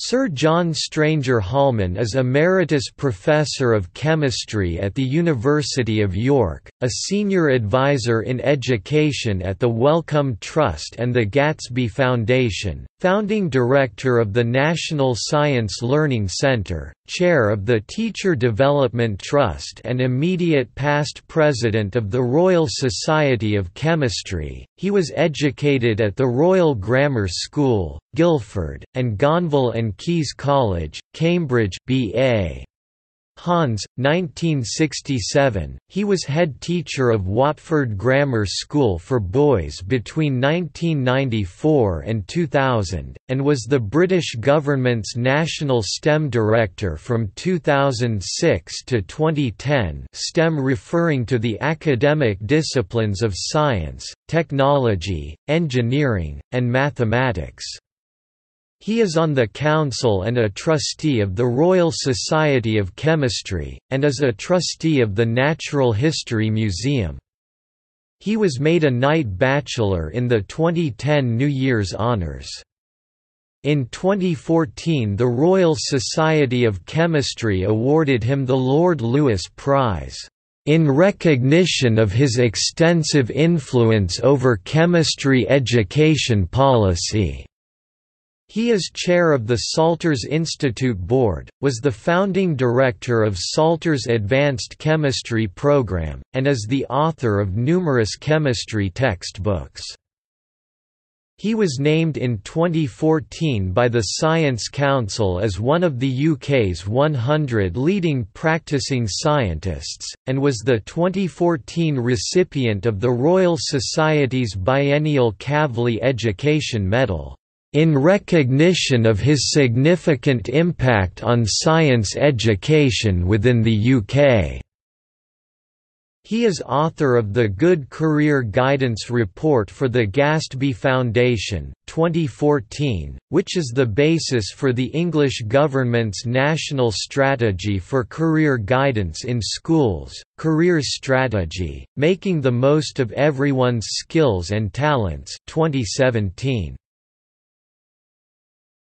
Sir John Stranger Holman is Emeritus Professor of Chemistry at the University of York, a Senior Advisor in Education at the Wellcome Trust and the Gatsby Foundation, Founding Director of the National Science Learning Centre, Chair of the Teacher Development Trust and immediate past President of the Royal Society of Chemistry. He was educated at the Royal Grammar School, Guildford, and Gonville and Caius College, Cambridge B.A. Hons, 1967, he was head teacher of Watford Grammar School for Boys between 1994 and 2000, and was the British government's National STEM Director from 2006 to 2010 STEM referring to the academic disciplines of science, technology, engineering, and mathematics. He is on the council and a trustee of the Royal Society of Chemistry, and is a trustee of the Natural History Museum. He was made a Knight Bachelor in the 2010 New Year's Honours. In 2014 the Royal Society of Chemistry awarded him the Lord Lewis Prize, "...in recognition of his extensive influence over chemistry education policy." He is chair of the Salters Institute Board, was the founding director of Salters Advanced Chemistry Program, and is the author of numerous chemistry textbooks. He was named in 2014 by the Science Council as one of the UK's 100 leading practicing scientists, and was the 2014 recipient of the Royal Society's biennial Kavli Education Medal in recognition of his significant impact on science education within the UK. He is author of the Good Career Guidance Report for the Gatsby Foundation, 2014, which is the basis for the English government's National Strategy for Career Guidance in Schools, Career Strategy, Making the Most of Everyone's Skills and Talents 2017.